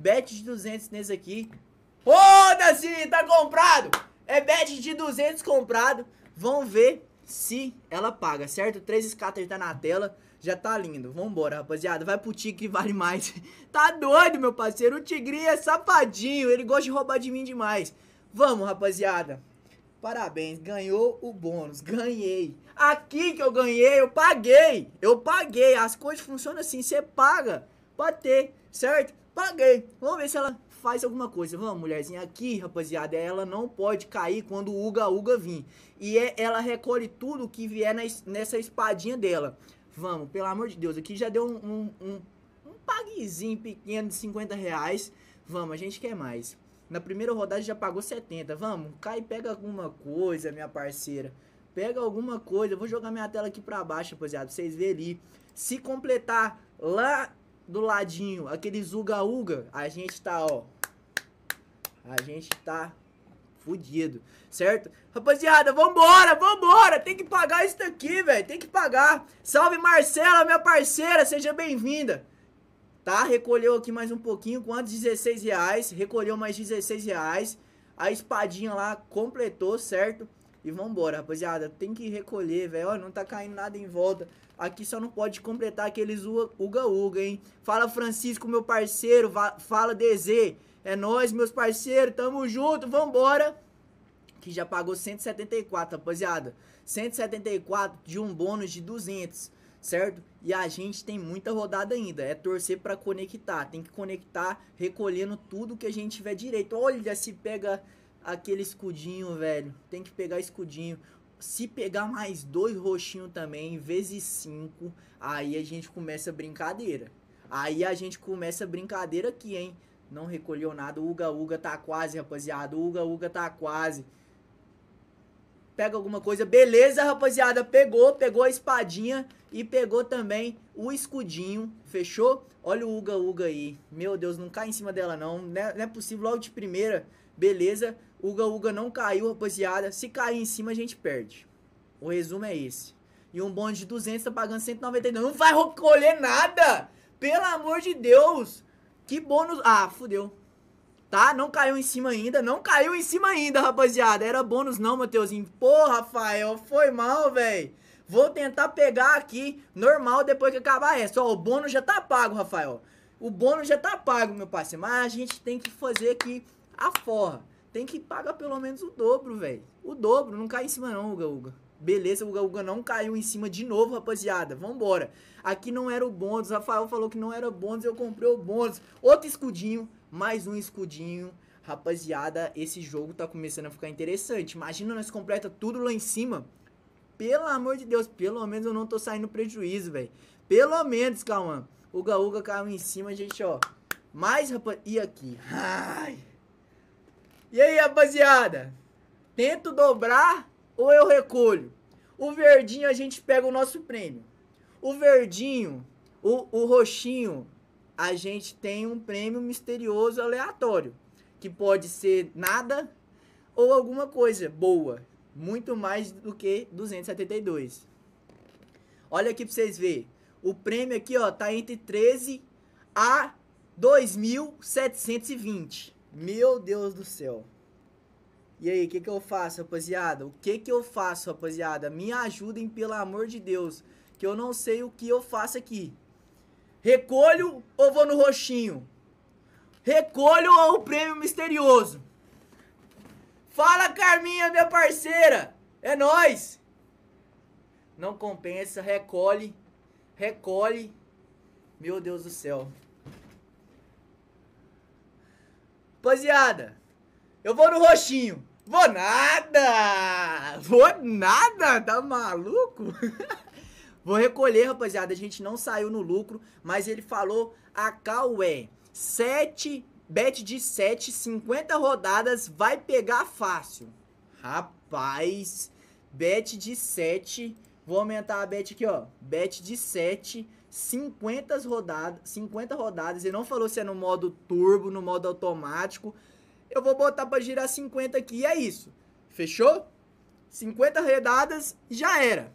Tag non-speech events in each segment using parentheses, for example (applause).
Bet de 200 nesse aqui. Foda-se, tá comprado! É bet de 200 comprado. Vamos ver se ela paga, certo? Três scatter tá na tela. Já tá lindo. Vambora, rapaziada. Vai pro Tigre que vale mais. (laughs) tá doido, meu parceiro. O Tigrinho é safadinho. Ele gosta de roubar de mim demais. Vamos, rapaziada. Parabéns, ganhou o bônus. Ganhei. Aqui que eu ganhei, eu paguei. Eu paguei. As coisas funcionam assim. Você paga pra ter, certo? Paguei. Vamos ver se ela faz alguma coisa. Vamos, mulherzinha. Aqui, rapaziada, ela não pode cair quando o Uga Uga vir. E é, ela recolhe tudo que vier na, nessa espadinha dela. Vamos, pelo amor de Deus. Aqui já deu um, um, um, um paguezinho pequeno de 50 reais. Vamos, a gente quer mais. Na primeira rodada já pagou 70. Vamos, cai e pega alguma coisa, minha parceira. Pega alguma coisa. Eu vou jogar minha tela aqui pra baixo, rapaziada. Pra vocês verem ali. Se completar lá do ladinho aqueles uga-uga, a gente tá, ó. A gente tá fudido, certo? Rapaziada, vambora, vambora! Tem que pagar isso daqui, velho. Tem que pagar. Salve Marcela, minha parceira, seja bem-vinda. Tá? Recolheu aqui mais um pouquinho, quantos? 16 reais. Recolheu mais 16 reais. A espadinha lá completou, certo? E vambora, rapaziada. Tem que recolher, velho. Não tá caindo nada em volta. Aqui só não pode completar aqueles uga-uga, hein? Fala Francisco, meu parceiro. Fala DZ. É nós, meus parceiros, tamo junto, vambora. Que já pagou 174, rapaziada. 174 de um bônus de 200, certo? E a gente tem muita rodada ainda. É torcer para conectar. Tem que conectar recolhendo tudo que a gente tiver direito. Olha se pega aquele escudinho, velho. Tem que pegar escudinho. Se pegar mais dois roxinhos também, vezes 5, aí a gente começa a brincadeira. Aí a gente começa a brincadeira aqui, hein? Não recolheu nada. Uga Uga tá quase, rapaziada. Uga Uga tá quase. Pega alguma coisa. Beleza, rapaziada. Pegou. Pegou a espadinha. E pegou também o escudinho. Fechou? Olha o Uga Uga aí. Meu Deus, não cai em cima dela não. Não é, não é possível logo de primeira. Beleza. Uga Uga não caiu, rapaziada. Se cair em cima, a gente perde. O resumo é esse. E um bonde de 200 tá pagando 199. Não vai recolher nada! Pelo amor de Deus! Que bônus. Ah, fudeu. Tá? Não caiu em cima ainda. Não caiu em cima ainda, rapaziada. Era bônus não, Mateuzinho. Pô, Rafael, foi mal, velho. Vou tentar pegar aqui normal depois que acabar essa. Ó, o bônus já tá pago, Rafael. O bônus já tá pago, meu parceiro. Mas a gente tem que fazer aqui a forra. Tem que pagar pelo menos o dobro, velho. O dobro. Não cai em cima não, Uga Uga. Beleza, o Uga não caiu em cima de novo, rapaziada. Vambora. Aqui não era o bônus. Rafael falou que não era bônus. Eu comprei o bônus. Outro escudinho. Mais um escudinho. Rapaziada, esse jogo tá começando a ficar interessante. Imagina nós completa tudo lá em cima. Pelo amor de Deus. Pelo menos eu não tô saindo prejuízo, velho. Pelo menos, calma. O Gaúga caiu em cima, gente, ó. Mais, rapaz... E aqui? Ai. E aí, rapaziada? Tento dobrar ou eu recolho? O verdinho a gente pega o nosso prêmio. O verdinho, o, o roxinho, a gente tem um prêmio misterioso aleatório. Que pode ser nada ou alguma coisa boa. Muito mais do que 272. Olha aqui pra vocês verem. O prêmio aqui, ó, tá entre 13 a 2.720. Meu Deus do céu. E aí, o que, que eu faço, rapaziada? O que, que eu faço, rapaziada? Me ajudem, pelo amor de Deus. Que eu não sei o que eu faço aqui. Recolho ou vou no roxinho? Recolho ou o prêmio misterioso? Fala, Carminha, minha parceira. É nós. Não compensa, recolhe. Recolhe. Meu Deus do céu. Rapaziada, eu vou no roxinho. Vou nada! Vou nada! Tá maluco? (laughs) Vou recolher, rapaziada. A gente não saiu no lucro, mas ele falou a Cauê. 7, bet de 7, 50 rodadas, vai pegar fácil. Rapaz, bet de 7. Vou aumentar a bet aqui, ó. Bet de 7, 50 rodadas, 50 rodadas. Ele não falou se é no modo turbo, no modo automático eu vou botar para girar 50 aqui e é isso. Fechou? 50 rodadas, já era.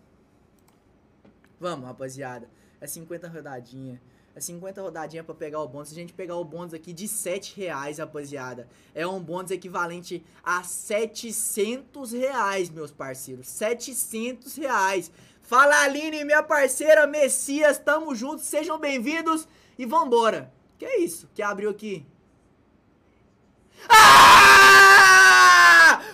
Vamos, rapaziada. É 50 rodadinha. É 50 rodadinhas pra pegar o bônus. Se a gente pegar o bônus aqui de 7 reais, rapaziada, é um bônus equivalente a 700 reais, meus parceiros. 700 reais. Fala, Aline, minha parceira Messias, tamo junto, sejam bem-vindos e vambora. Que é isso que abriu aqui? Ah!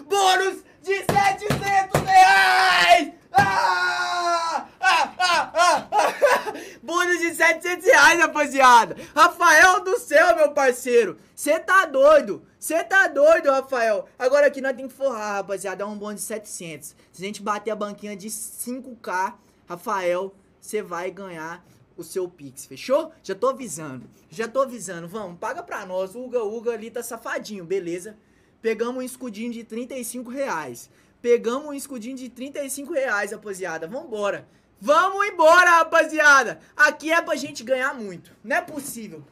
Bônus de 700 reais! Ah! Ah, ah, ah, ah. Bônus de 700 rapaziada. Rafael do céu, meu parceiro. Você tá doido. Você tá doido, Rafael. Agora aqui nós temos que forrar, rapaziada. É um bônus de 700. Se a gente bater a banquinha de 5k, Rafael, você vai ganhar o seu Pix, fechou? Já tô avisando. Já tô avisando. Vamos, paga pra nós. O Uga Uga ali tá safadinho, beleza? Pegamos um escudinho de 35 reais. Pegamos um escudinho de 35 reais, rapaziada. Vambora. Vamos embora, rapaziada. Aqui é pra gente ganhar muito. Não é possível.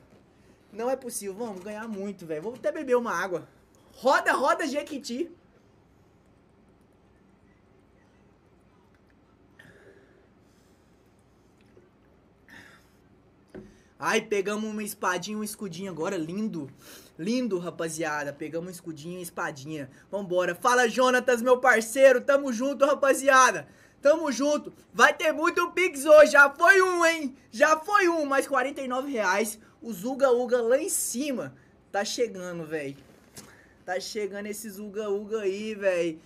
Não é possível. Vamos ganhar muito, velho. Vou até beber uma água. Roda, roda, Jequiti. Ai, pegamos uma espadinha um escudinho agora, lindo. Lindo, rapaziada. Pegamos escudinho e espadinha. Vambora. Fala, Jonatas, meu parceiro. Tamo junto, rapaziada. Tamo junto. Vai ter muito Pix hoje. Já foi um, hein? Já foi um. Mais 49 reais. O Zuga Uga lá em cima. Tá chegando, velho. Tá chegando esse Zuga Uga aí, velho.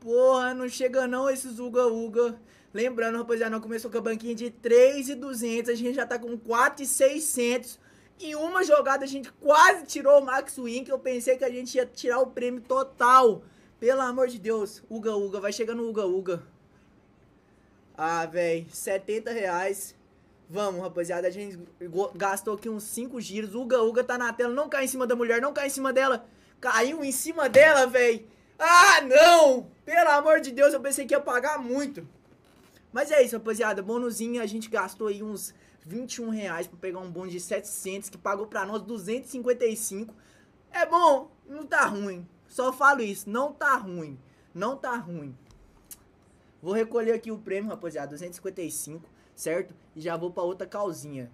Porra, não chega não esse Zuga Uga. Lembrando, rapaziada, não começou com a banquinha de 3,200. A gente já tá com 4,600. Em uma jogada a gente quase tirou o Max Win, que eu pensei que a gente ia tirar o prêmio total. Pelo amor de Deus. Uga Uga, vai chegando Uga Uga. Ah, velho, 70 reais. Vamos, rapaziada, a gente gastou aqui uns 5 giros. Uga Uga tá na tela, não cai em cima da mulher, não cai em cima dela. Caiu em cima dela, velho. Ah, não! Pelo amor de Deus, eu pensei que ia pagar muito. Mas é isso, rapaziada. Bonuzinho, a gente gastou aí uns 21 reais pra pegar um bônus de 700, que pagou pra nós 255. É bom, não tá ruim. Só falo isso, não tá ruim. Não tá ruim. Vou recolher aqui o prêmio, rapaziada, 255, certo? E já vou pra outra calzinha.